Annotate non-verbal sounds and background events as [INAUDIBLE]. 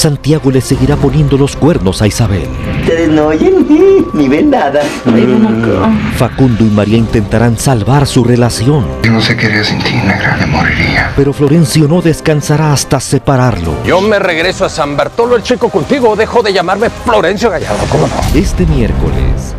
Santiago le seguirá poniendo los cuernos a Isabel. Ustedes no oyen [LAUGHS] ni ven nada. Facundo y María intentarán salvar su relación. Yo no sé qué haría sin ti, negra, me moriría. Pero Florencio no descansará hasta separarlo. Yo me regreso a San Bartolo el Chico contigo. Dejo de llamarme Florencio Gallardo, ¿cómo no? Este miércoles,